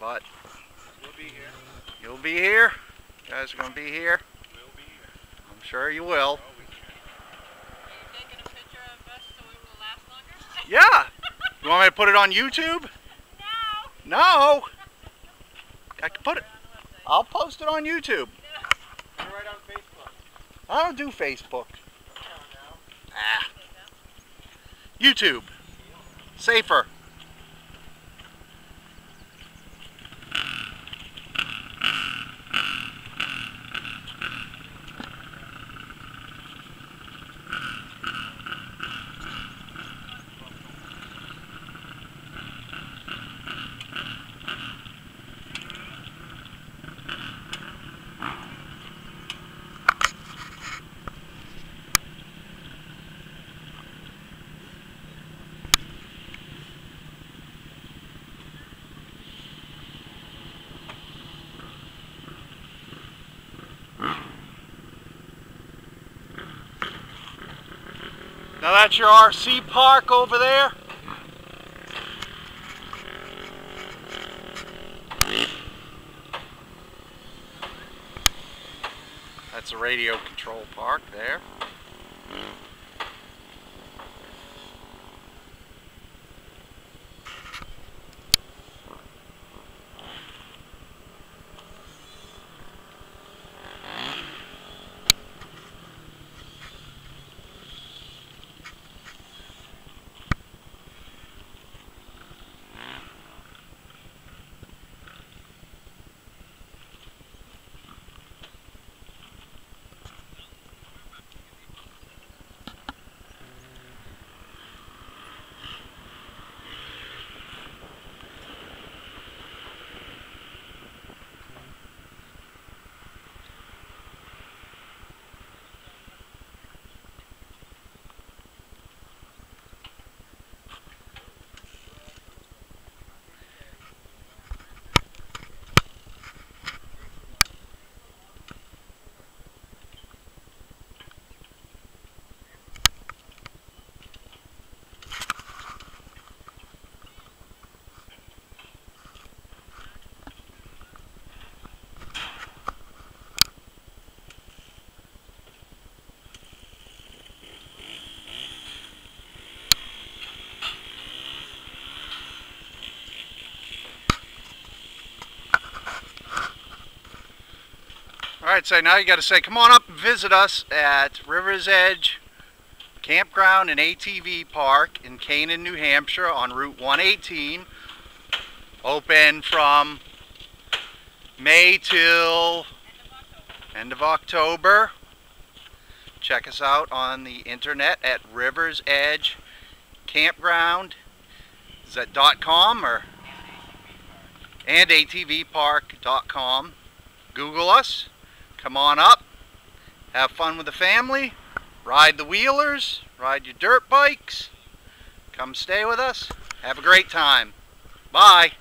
but We'll be here. you'll be here. You guys are going to be here. We'll be here. I'm sure you will. Oh, we can. Are you taking a picture of us so it will last longer? Yeah. You want me to put it on YouTube? No! No. I can put it. I'll post it on YouTube. We're right on Facebook. I don't do Facebook. Come on now. Ah. YouTube. Safer. Now that's your RC park over there. That's a radio control park there. All right, so now you got to say, come on up and visit us at River's Edge Campground and ATV Park in Canaan, New Hampshire on Route 118. Open from May till end of October. Check us out on the internet at River's Edge Campground. Is that .com or and atvpark.com. Google us. Come on up. Have fun with the family. Ride the wheelers. Ride your dirt bikes. Come stay with us. Have a great time. Bye.